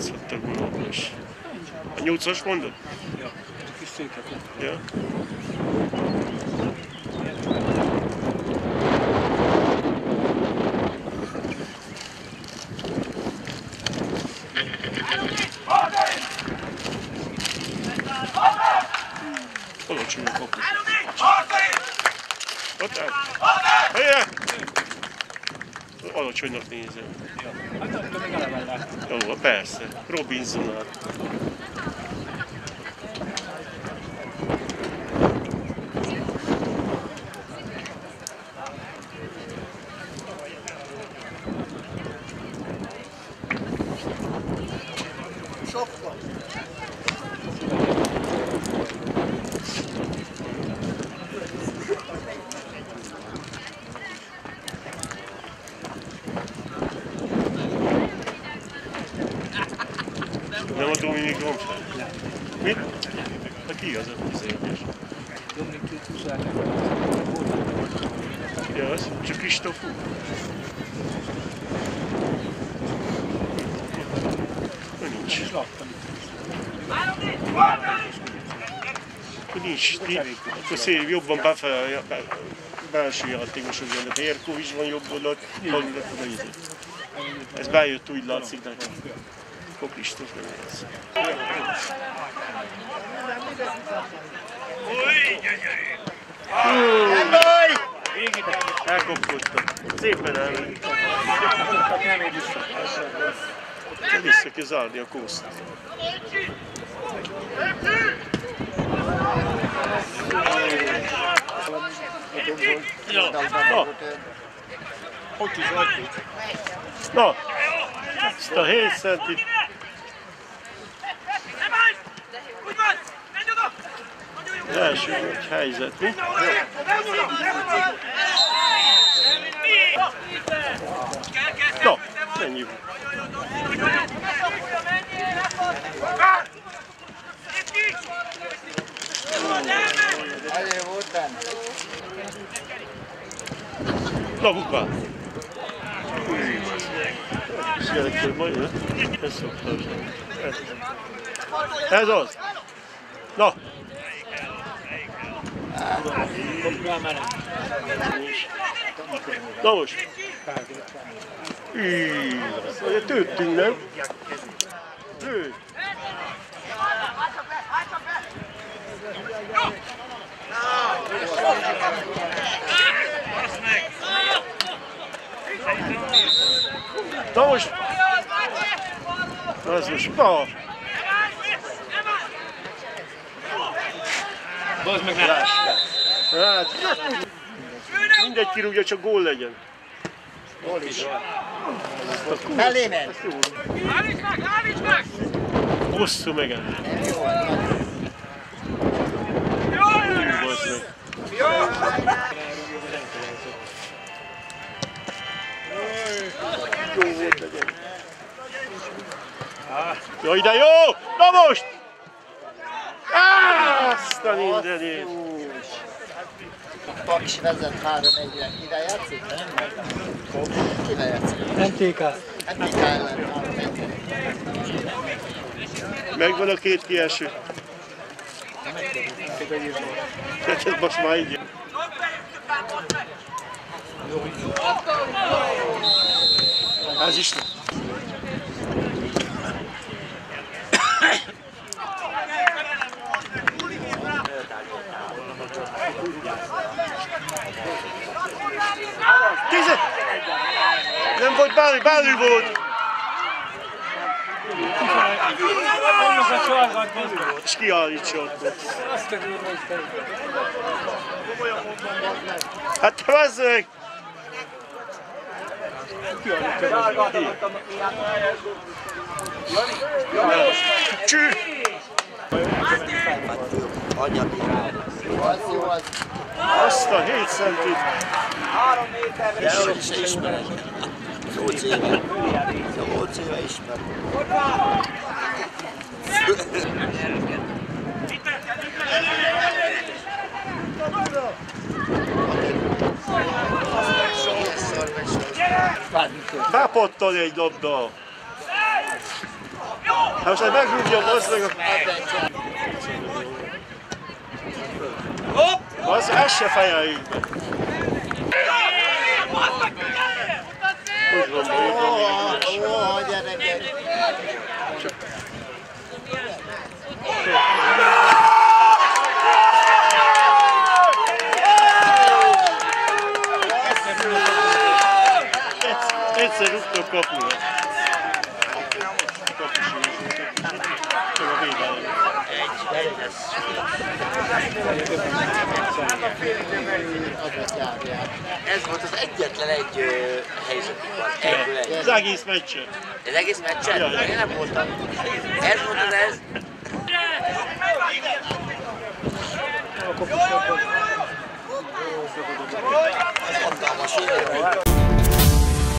Ezt játszhattak volna is. A nyolcas mondod? Kis széket. Ja. Alacsony a kapu. Ott áll. Helye! Alacsonynak nézem. Hát. Jó, persze. Robinson Nem a Dominik Romfeld? Mi? Hát ki az a szépes? Dominik két húzák. Ja, az? Csak? Na, Nincs. Nincs. Ni- Akkor szép, jobban befelelje, be, belső játékosok jönnek. Érkovics van jobb oldalt, Halilek oda ide. Ez bejött, úgy látszik nekem. Akkor Kristóf nem lesz. Elkopkodtam. Szépen elment. Nem ér vissza. Kell vissza kell zárni a kószt. Na, Ott is vagy. na, ezt a 7 centit az első egy helyzet, mi? Na, ennyi volt. Azért volt benne. Na, buka! Szélekről majd, ne? Ez szoktam. Ez. Ez az! Na! Na most! Így, azért tőttünk, nem? Lő! Na most! Az most, na! Bazd meg ne! Hát, mindegy kirúgja, csak gól legyen. Gól is. Mellé ment. Hosszú megen. Nem jó volt. Hú, bazd meg. Jó volt legyen. Jó, ide jó! Na most! Azt a mindenét! Paks vezet 3-1-re. Ide játszik? Nem? Kivel játszik? NTK. Hát Mika ellen 3-1-re. Megvan a két kieső. Hát ez most már így. Ez is. Nem volt bármi, bármi volt! Annak a csalgat, bazd meg. És kiállítsa akkor. Azt a durva Isten. Hát te vazd meg! Csű! Anyagi rá. Az jó, az. Azt a 7 centit. De hogy is ismered. 8 éve. 8 éve ismered. Bepottol egy labda. Hát most egy megrúgja az meg a... Az, ez se fejeljük. Úgy van, úgy van, Ó, ó, gyerekek. Ez volt az egyetlen egy ö, helyzetünk van. Egyből egy. Az egész meccsen. Ez egész meccsen? Én nem voltam. Ez volt az ez. Hatalmas.